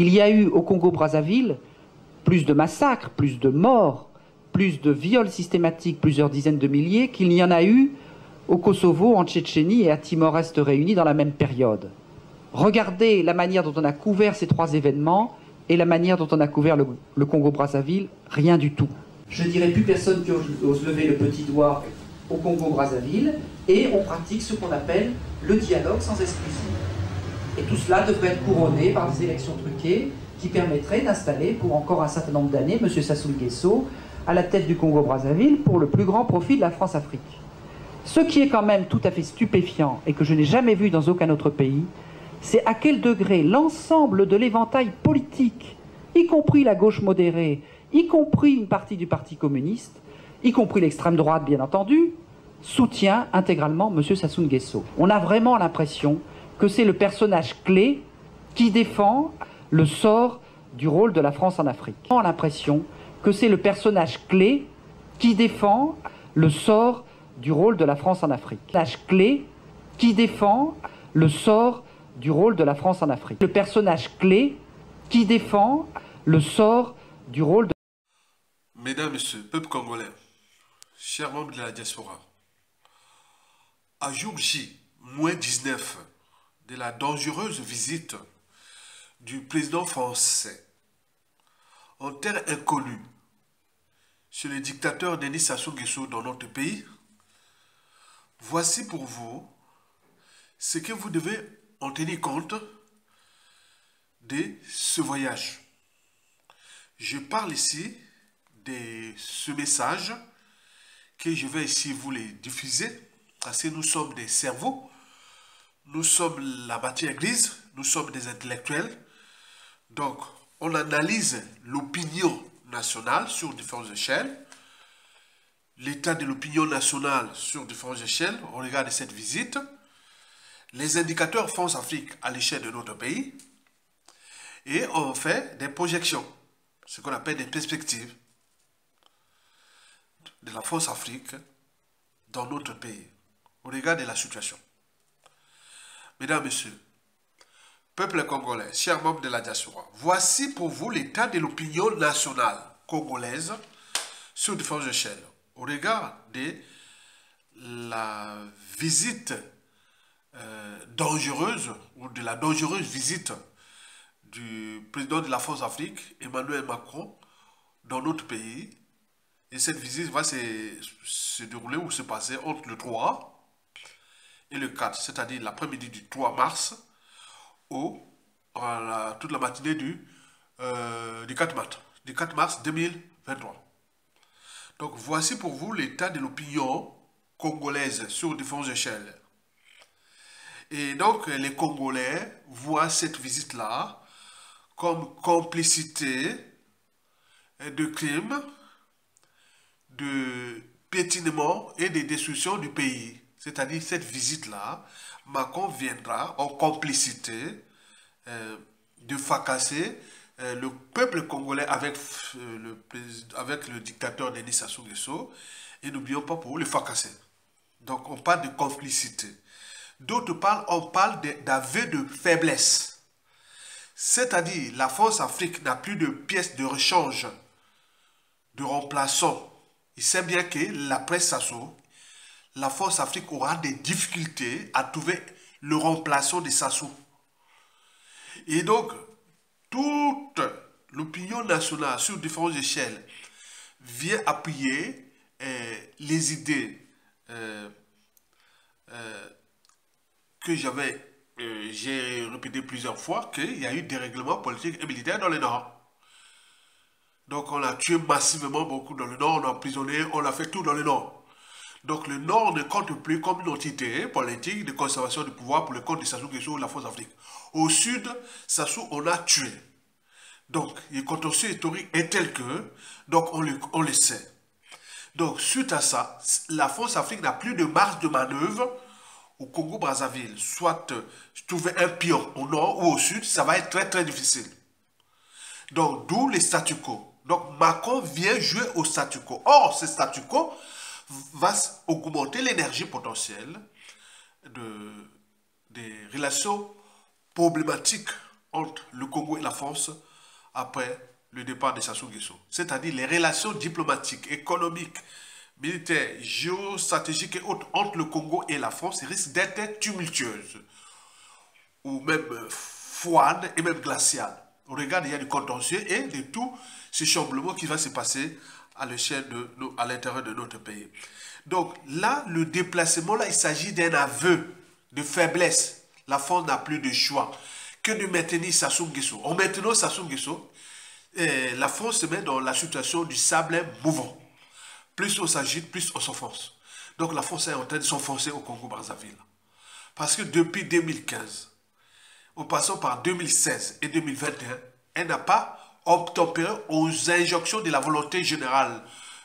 Il y a eu au Congo-Brazzaville plus de massacres, plus de morts, plus de viols systématiques, plusieurs dizaines de milliers, qu'il n'y en a eu au Kosovo, en Tchétchénie et à Timor-Est réunis dans la même période. Regardez la manière dont on a couvert ces trois événements et la manière dont on a couvert le, le Congo-Brazzaville, rien du tout. Je dirais plus personne qui ose lever le petit doigt au Congo-Brazzaville et on pratique ce qu'on appelle le dialogue sans exclusion. Et tout cela devrait être couronné par des élections truquées qui permettraient d'installer pour encore un certain nombre d'années M. Sassou Nguesso à la tête du Congo-Brazzaville pour le plus grand profit de la France-Afrique. Ce qui est quand même tout à fait stupéfiant et que je n'ai jamais vu dans aucun autre pays, c'est à quel degré l'ensemble de l'éventail politique, y compris la gauche modérée, y compris une partie du Parti communiste, y compris l'extrême droite bien entendu, soutient intégralement M. Sassou Nguesso. On a vraiment l'impression que c'est le personnage clé qui défend le sort du rôle de la France en Afrique. On a l'impression que c'est le personnage clé qui défend le sort du rôle de la France en Afrique. Le personnage clé qui défend le sort du rôle de la France en Afrique. Le personnage clé qui défend le sort du rôle de... Mesdames, Messieurs, peuple congolais, chers membres de la diaspora, à jour J, moins 19, de la dangereuse visite du président français en terre inconnue chez le dictateur Denis Sassou Nguesso dans notre pays, voici pour vous ce que vous devez en tenir compte de ce voyage. Je parle ici de ce message que je vais ici vous les diffuser parce que nous sommes des cerveaux, nous sommes la matière grise, nous sommes des intellectuels. Donc, on analyse l'opinion nationale sur différentes échelles, l'état de l'opinion nationale sur différentes échelles on regarde cette visite, les indicateurs France-Afrique à l'échelle de notre pays, et on fait des projections, ce qu'on appelle des perspectives de la France-Afrique dans notre pays, au regard de la situation. Mesdames, Messieurs, peuple congolais, chers membres de la diaspora, voici pour vous l'état de l'opinion nationale congolaise sur différentes échelles, au regard de la visite euh, dangereuse ou de la dangereuse visite du président de la France Afrique, Emmanuel Macron, dans notre pays. Et cette visite va se, se dérouler ou se passer entre le 3 et le 4, c'est-à-dire l'après-midi du 3 mars au la, toute la matinée du, euh, du, 4 mars, du 4 mars 2023. Donc voici pour vous l'état de l'opinion congolaise sur différentes échelles. Et donc les Congolais voient cette visite-là comme complicité de crimes, de piétinement et de destruction du pays. C'est-à-dire cette visite-là, Macron viendra en complicité euh, de fracasser euh, le peuple congolais avec, euh, le, avec le dictateur Denis Sassou Nguesso et n'oublions pas pour le fracasser. Donc on parle de complicité. D'autres parlent, on parle d'aveu de, de faiblesse. C'est-à-dire la France-Afrique n'a plus de pièces de rechange, de remplaçants. Il sait bien que la presse Sassou la force Afrique aura des difficultés à trouver le remplaçant de Sassou. Et donc, toute l'opinion nationale sur différentes échelles vient appuyer euh, les idées euh, euh, que j'avais, j'ai répété plusieurs fois, qu'il y a eu des règlements politiques et militaires dans le Nord. Donc on a tué massivement beaucoup dans le Nord, on a emprisonné, on a fait tout dans le Nord. Donc le Nord ne compte plus comme une entité politique de conservation du pouvoir pour le compte de Sassou Nguesso ou la France Afrique. Au Sud, Sassou, on a tué. Donc, le contentieux historique est tel que, donc on le, sait. Donc, suite à ça, la France Afrique n'a plus de marge de manœuvre au Congo-Brazzaville. Soit trouver un pion au nord ou au sud, ça va être très très difficile. Donc, d'où les statu quo. Donc, Macron vient jouer au statu quo. Or, ce statu quo, va augmenter l'énergie potentielle de, des relations problématiques entre le Congo et la France après le départ de Sassou Nguesso. C'est-à-dire les relations diplomatiques, économiques, militaires, géostratégiques et autres entre le Congo et la France risquent d'être tumultueuses ou même froides et même glaciales. On regarde, il y a du contentieux et de tout ce chamblement qui va se passer à l'intérieur de notre pays. Donc là, le déplacement, là, il s'agit d'un aveu de faiblesse. La France n'a plus de choix que de maintenir Sassou Nguesso. En maintenant Sassou Nguesso, eh, la France se met dans la situation du sable mouvant. Plus on s'agite, plus on s'enfonce. Donc la France est en train de s'enfoncer au Congo-Brazzaville. Parce que depuis 2015, en passant par 2016 et 2021, elle n'a pas obtempéré aux injonctions de la volonté générale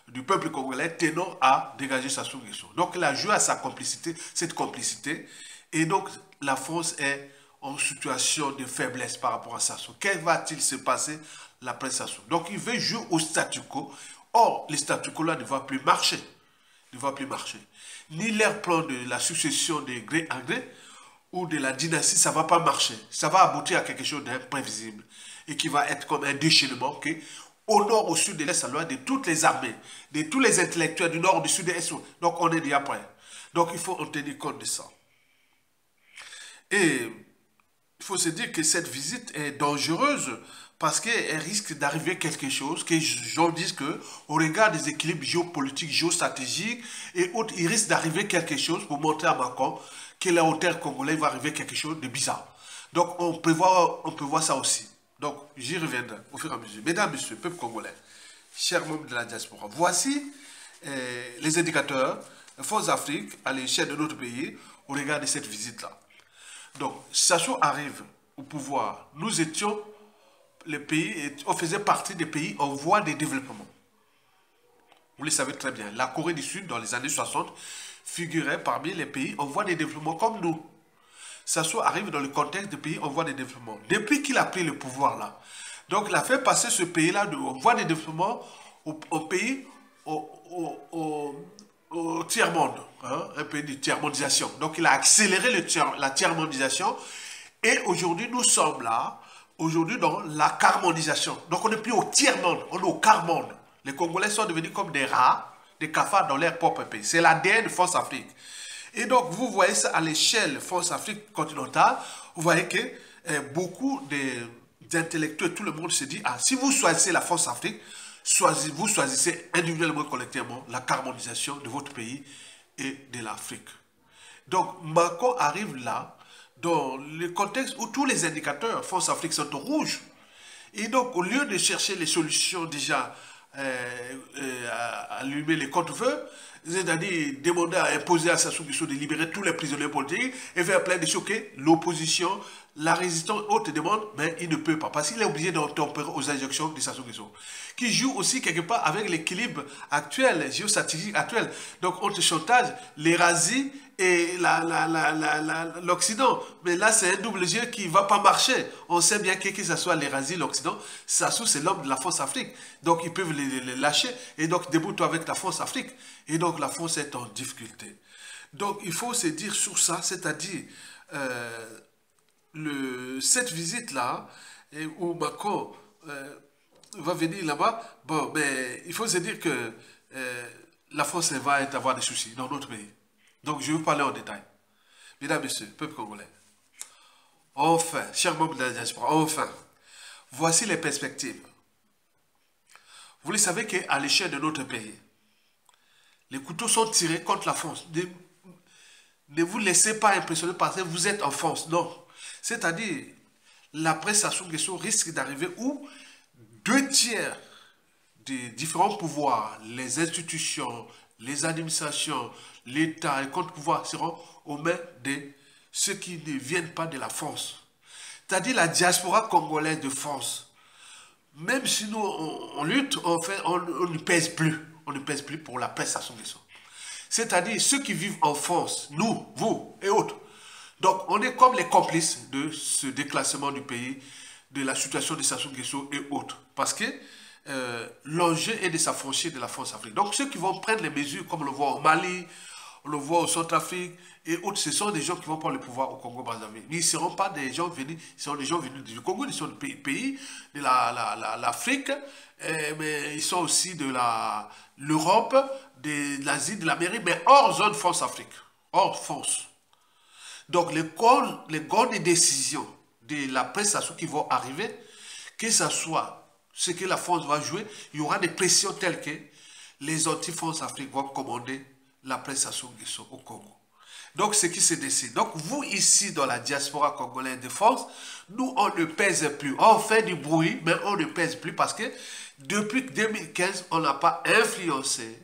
du peuple congolais tenant à dégager Sassou Nguesso. Donc elle a joué à sa complicité, cette complicité, et donc la France est en situation de faiblesse par rapport à Sassou. Qu'est-ce va-t-il se passer après Sassou? Donc il veut jouer au statu quo. Or, le statu quo là ne va plus marcher. Ne va plus marcher. Ni leur plan de la succession des gré à gré ou de la dynastie, ça ne va pas marcher. Ça va aboutir à quelque chose d'imprévisible et qui va être comme un déchaînement au nord, au sud, de l'est, à l'ouest, de toutes les armées, de tous les intellectuels du nord, du sud, de l'est. Donc on est déjà prêt. Donc il faut en tenir compte de ça. Et il faut se dire que cette visite est dangereuse parce qu'elle risque d'arriver quelque chose que j'en dis que au regard des équilibres géopolitiques, géostratégiques et autres, il risque d'arriver quelque chose pour montrer à Macron que la hauteur congolaise va arriver quelque chose de bizarre. Donc on peut voir, on peut voir ça aussi. Donc j'y reviendrai au fur et à mesure. Mesdames, Messieurs, peuple congolais, chers membres de la diaspora, voici euh, les indicateurs Force Afrique à l'échelle de notre pays au regard de cette visite-là. Donc, Sassou arrive au pouvoir. Nous étions les pays, on faisait partie des pays en voie de développement. Vous le savez très bien. La Corée du Sud, dans les années 60, figurait parmi les pays en voie de développement comme nous. Sassou arrive dans le contexte des pays en voie de développement. Depuis qu'il a pris le pouvoir là, donc il a fait passer ce pays-là en voie de développement au, pays, au, au tiers-monde, hein, un pays de tiers-mondisation. Donc il a accéléré le la tiers-mondisation et aujourd'hui nous sommes là, aujourd'hui dans la carmonisation. Donc on n'est plus au tiers-monde, on est au quart-monde. Les Congolais sont devenus comme des rats, des cafards dans leur propre pays. C'est l'ADN de Force Afrique. Et donc vous voyez ça à l'échelle Force Afrique continentale, vous voyez que eh, beaucoup d'intellectuels, tout le monde se dit, ah, si vous choisissez la Force Afrique, vous choisissez individuellement et collectivement la carbonisation de votre pays et de l'Afrique. Donc Macron arrive là, dans le contexte où tous les indicateurs Force Afrique sont au rouge. Et donc, au lieu de chercher les solutions déjà euh, allumer les comptes-feux, c'est-à-dire demander à imposer à Sassou Nguesso de libérer tous les prisonniers politiques et faire plein de choquer l'opposition, la résistance haute demande, mais il ne peut pas parce qu'il est obligé d'obtempérer aux injections de Sassou Nguesso qui joue aussi quelque part avec l'équilibre actuel, géostratégique actuel. Donc, on te chantage l'Érasie et l'Occident. Mais là, c'est un double jeu qui ne va pas marcher. On sait bien que que ce soit l'Érasie, l'Occident, Sassou, c'est l'homme de la force Afrique. Donc, ils peuvent les, lâcher. Et donc, debout-toi avec la force Afrique. Et donc, la France est en difficulté. Donc, il faut se dire sur ça, c'est-à-dire, euh, cette visite-là, où Macron... Euh, va venir là-bas, bon, mais il faut se dire que euh, la France va avoir des soucis dans notre pays. Donc, je vais vous parler en détail. Mesdames, Messieurs, peuple congolais, enfin, chers membres de la diaspora, enfin, voici les perspectives. Vous le savez qu'à l'échelle de notre pays, les couteaux sont tirés contre la France. Ne, vous laissez pas impressionner parce que vous êtes en France. Non. C'est-à-dire, la presse à risque d'arriver où deux tiers des différents pouvoirs, les institutions, les administrations, l'État et contre-pouvoirs seront aux mains de ceux qui ne viennent pas de la France. C'est-à-dire la diaspora congolaise de France. Même si nous, on, lutte, on, on, ne pèse plus. On ne pèse plus pour la prestation des C'est-à-dire ceux qui vivent en France, nous, vous et autres. Donc, on est comme les complices de ce déclassement du pays de la situation de Sassou Nguesso et autres. Parce que euh, l'enjeu est de s'affranchir de la France Afrique. Donc ceux qui vont prendre les mesures, comme on le voit au Mali, on le voit au Centrafrique et autres. Ce sont des gens qui vont prendre le pouvoir au Congo-Brazzaville. Mais ils ne seront pas des gens venus, ils sont des gens venus du Congo, ils sont des pays, de l'Afrique, mais ils sont aussi de l'Europe, de l'Asie, de l'Amérique, mais hors zone France-Afrique, hors France. Donc les, les grandes décisions de la prestation qui vont arriver, que ce soit ce que la France va jouer, il y aura des pressions telles que les anti-France Afrique vont commander la prestation au Congo. Donc, ce qui se décide. Donc, vous, ici, dans la diaspora congolaise de France, nous, on ne pèse plus. On fait du bruit, mais on ne pèse plus parce que depuis 2015, on n'a pas influencé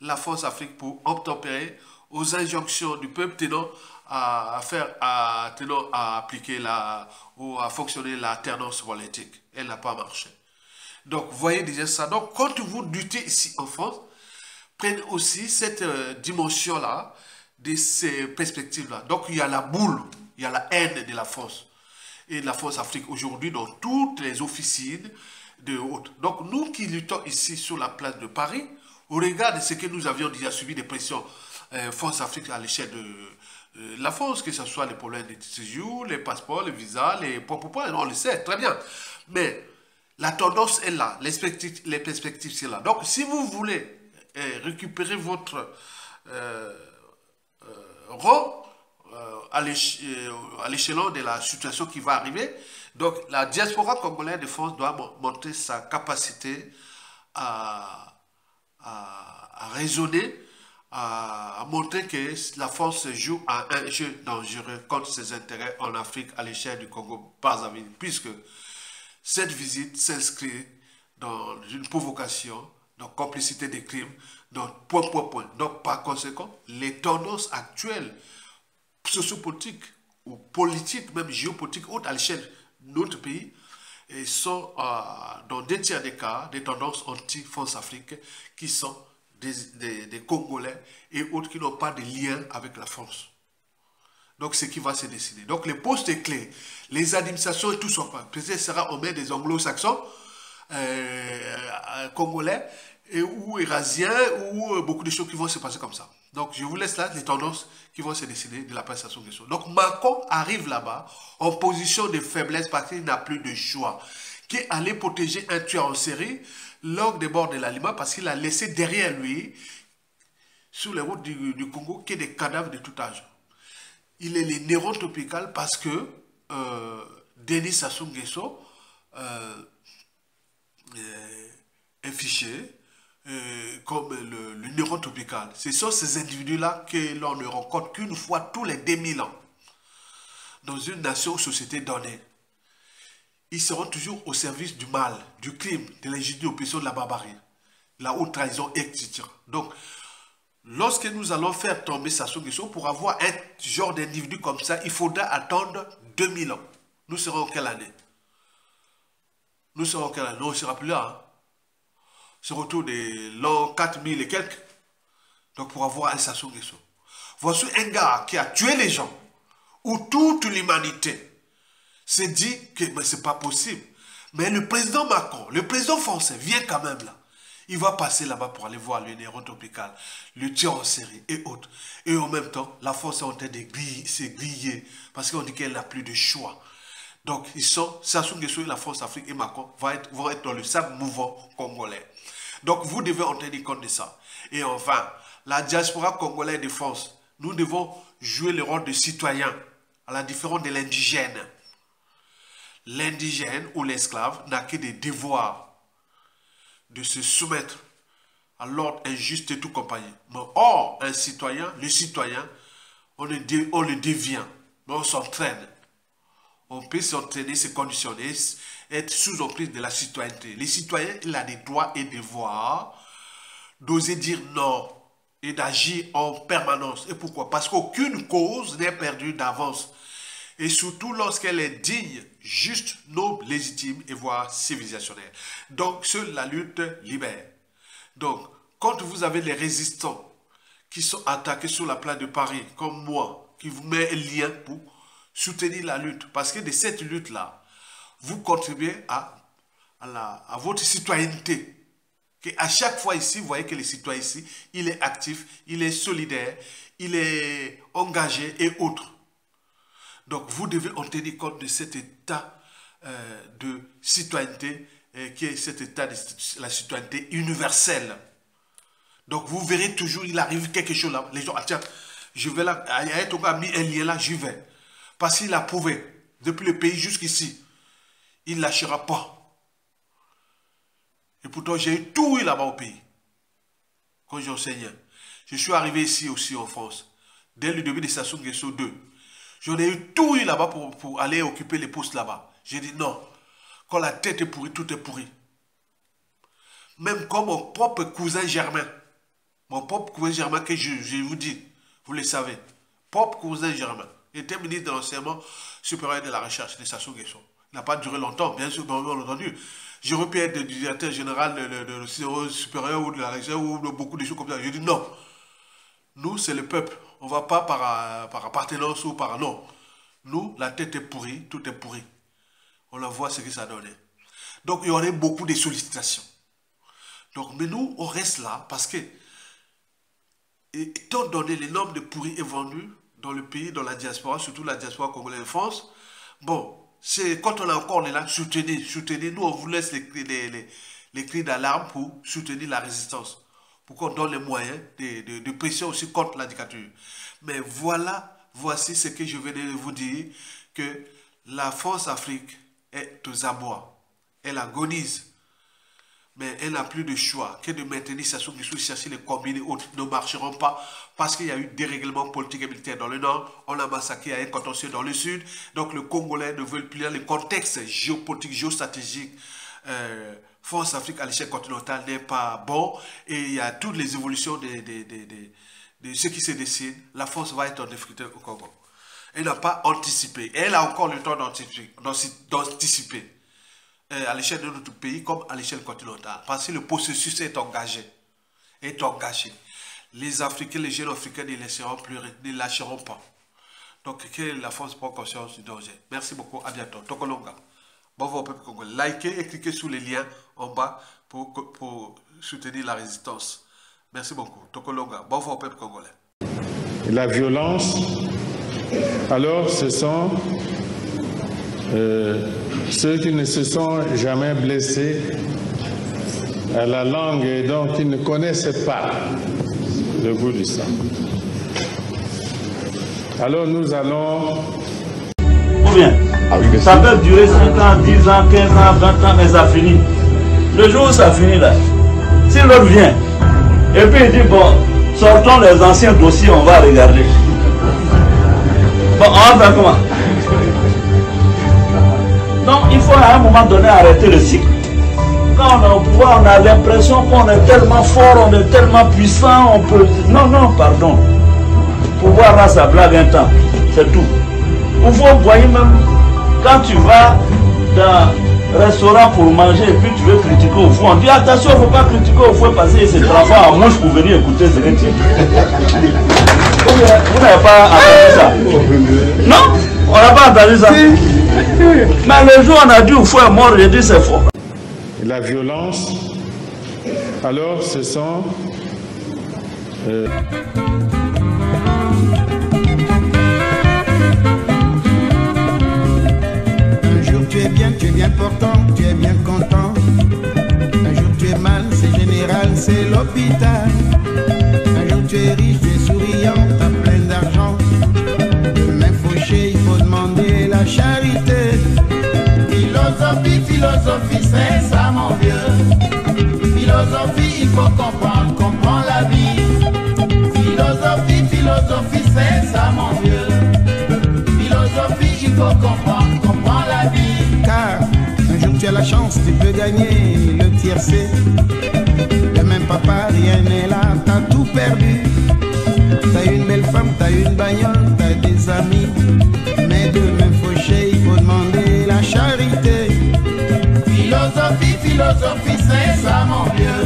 la France Afrique pour obtempérer aux injonctions du peuple tenant à, faire, à, à appliquer ou à fonctionner la tendance politique. Elle n'a pas marché. Donc, voyez déjà ça. Donc, quand vous luttez ici en France, prenez aussi cette euh, dimension-là, de ces perspectives-là. Donc, il y a la boule, il y a la haine de la France et de la France Afrique aujourd'hui dans toutes les officines de haute. Donc, nous qui luttons ici sur la place de Paris, au regard de ce que nous avions déjà subi des pressions euh, France-Afrique à l'échelle de euh, la France, que ce soit les problèmes de séjour, les passeports, les visas, les points on le sait très bien. Mais la tendance est là, les perspectives, les perspectives c'est là. Donc, si vous voulez euh, récupérer votre euh, euh, rang à l'échelon de la situation qui va arriver, donc la diaspora congolaise de France doit montrer sa capacité à, à, raisonner, à, montrer que la France joue à un jeu dangereux contre ses intérêts en Afrique à l'échelle du Congo-Brazzaville, puisque cette visite s'inscrit dans une provocation, dans complicité des crimes, dans point, point, point. Donc, par conséquent, les tendances actuelles sociopolitiques ou politiques, même géopolitiques, à l'échelle de notre pays, sont, euh, dans deux tiers des cas, des tendances anti-France-Afrique qui sont des, des, Congolais et autres qui n'ont pas de lien avec la France. Donc, ce qui va se décider. Donc, les postes clés, les administrations et tout ça, peut-être sera au main des anglo-saxons, euh, euh, congolais, ou eurasiens, ou euh, beaucoup de choses qui vont se passer comme ça. Donc, je vous laisse là les tendances qui vont se décider de la prestation de. Donc, Macron arrive là-bas en position de faiblesse parce qu'il n'a plus de choix. Qui allait protéger un tueur en série lors des bords de l'aliment parce qu'il a laissé derrière lui, sur les routes du, du Congo, que des cadavres de tout âge il est le néron tropical parce que euh, Denis Sassou Nguesso euh, est fiché euh, comme le, le néron tropical. Ce sont ces individus-là que l'on ne rencontre qu'une fois tous les 2000 ans dans une nation ou société donnée. Ils seront toujours au service du mal, du crime, de l'injustice, de la barbarie, la haute trahison, etc. Donc, Lorsque nous allons faire tomber Sassou Nguesso, pour avoir un genre d'individu comme ça, il faudra attendre 2000 ans. Nous serons en quelle année? Nous serons en quelle année? On ne sera plus là. Hein? C'est autour des l'an 4000 et quelques. Donc, pour avoir un Sassou Nguesso. Voici un gars qui a tué les gens, où toute l'humanité s'est dit que ce n'est pas possible. Mais le président Macron, le président français, vient quand même là. Il va passer là-bas pour aller voir le néron tropical, le tir en série et autres. Et en même temps, la force est en train de griller parce qu'on dit qu'elle n'a plus de choix. Donc, ils sont, Sassou Nguesso et la force Afrique et Macron vont être, vont être dans le sable mouvant congolais. Donc, vous devez en tenir compte de ça. Et enfin, la diaspora congolaise de France, nous devons jouer le rôle de citoyen, à la différence de l'indigène. L'indigène ou l'esclave n'a que des devoirs de se soumettre à l'ordre injuste et tout compagnie. Mais or, un citoyen, le citoyen, on le, on le devient, mais on s'entraîne. On peut s'entraîner, se conditionner, être sous emprise de la citoyenneté. Les citoyens, il a des droits et devoirs d'oser dire non et d'agir en permanence. Et pourquoi? Parce qu'aucune cause n'est perdue d'avance. Et surtout lorsqu'elle est digne juste, noble, légitime et voire civilisationnelle. Donc, seule la lutte libère. Donc, quand vous avez les résistants qui sont attaqués sur la place de Paris, comme moi, qui vous met un lien pour soutenir la lutte, parce que de cette lutte-là, vous contribuez à, à, votre citoyenneté, qu'à chaque fois ici, vous voyez que le citoyen ici, il est actif, il est solidaire, il est engagé et autres. Donc vous devez en tenir compte de cet état euh, de citoyenneté euh, qui est cet état de la citoyenneté universelle. Donc vous verrez toujours, il arrive quelque chose là. Les gens, ah je vais là, Ayatollah ah, a mis un lien là, j'y vais. Parce qu'il a prouvé, depuis le pays jusqu'ici, il ne lâchera pas. Et pourtant, j'ai eu tout là-bas au pays. Quand j'enseignais. Je suis arrivé ici aussi en France. Dès le début de Sassou Nguesso 2. J'en ai eu tout eu là-bas pour, pour, aller occuper les postes là-bas. J'ai dit non. Quand la tête est pourrie, tout est pourri. Même comme mon propre cousin Germain. Mon propre cousin Germain que je, je vous dis. Vous le savez. Propre cousin Germain. Était ministre de l'enseignement supérieur de la recherche de Sassou Nguesso. Il n'a pas duré longtemps, bien sûr, bien entendu. J'aurais pu être directeur général de, de, supérieur ou de la région ou de beaucoup de choses comme ça. Je dis non. Nous, c'est le peuple. On ne va pas par, par appartenance ou par non. Nous, la tête est pourrie, tout est pourri. On la voit ce que ça donnait. Donc, il y aurait beaucoup de sollicitations. Donc, mais nous, on reste là parce que, étant donné les nombres de pourris est dans le pays, dans la diaspora, surtout la diaspora congolaise en France, bon, c'est quand on est encore là, soutenir, soutenir. Nous, on vous laisse les, les, les, cris d'alarme pour soutenir la résistance. Pour qu'on donne les moyens de, de, pression aussi contre la dictature. Mais voilà, voici ce que je venais de vous dire, que la France-Afrique est aux abois. Elle agonise mais elle n'a plus de choix que de maintenir sa soumission, chercher les combinés autres ne marcheront pas parce qu'il y a eu des règlements politiques et militaires dans le nord, on a massacré à un contentieux dans le sud, donc le Congolais ne veut plus le contexte géopolitique, géostratégique. Euh, France-Afrique à l'échelle continentale n'est pas bon et il y a toutes les évolutions de, de, de, de ce qui se dessine. La France va être en difficulté au Congo. Elle n'a pas anticipé. Elle a encore le temps d'anticiper. Euh, à l'échelle de notre pays comme à l'échelle continentale. Parce que le processus est engagé. Est engagé. Les Africains, les jeunes Africains ne laisseront plus, ne lâcheront pas. Donc, que la France prend conscience du danger. Merci beaucoup. À bientôt. Tokolonga. Bon au peuple congolais. Likez et cliquez sur les liens en bas pour, pour soutenir la résistance. Merci beaucoup. Tokolonga. Bon au peuple congolais. La violence, alors ce sont euh, ceux qui ne se sont jamais blessés à la langue et donc qui ne connaissent pas le goût du sang. Alors nous allons... Combien ah Ça peut durer 5 ans, 10 ans, 15 ans, 20 ans, mais ça finit. Le jour où ça finit là, si l'autre vient, et puis il dit, bon, sortons les anciens dossiers, on va regarder. Bon, on va faire comment? Donc il faut à un moment donné arrêter le cycle. Quand on est au pouvoir, on a l'impression qu'on est tellement fort, on est tellement puissant, on peut... Non, non, pardon. Pouvoir là, ça blague un temps. C'est tout. Ou vous voyez même, quand tu vas dans un restaurant pour manger et puis tu veux critiquer au fou, on dit attention, il ne faut pas critiquer au fou parce que c'est transforme en mouche pour venir écouter ce que tu Vous n'avez pas entendu ça? Non? On n'a pas entendu ça. Mais le jour on a dit au fou est mort, j'ai dit c'est faux. La violence, alors ce sont... Euh... tu es bien, portant, tu es bien content. Un jour tu es mal, c'est général, c'est l'hôpital. Un jour tu es riche, tu es souriant, t'as plein d'argent. Demain fauché, il faut demander la charité philosophie, philosophie, c'est ça mon vieux. Philosophie, il faut comprendre, comprendre la vie. Philosophie, philosophie, c'est ça mon vieux. Philosophie, il faut comprendre, comprendre la vie. Car un jour tu as la chance, tu peux gagner le tiercé. Le même papa, rien n'est là, t'as tout perdu. T'as une belle femme, t'as une bagnole, t'as des amis. Mais demain fauché, il faut demander la charité. Philosophie, philosophie, c'est ça mon vieux.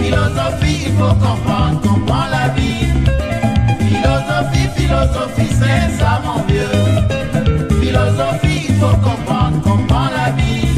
Philosophie, il faut comprendre, comprendre la vie. Philosophie, philosophie, c'est ça mon vieux philosophie, il faut comprendre, comprendre la vie.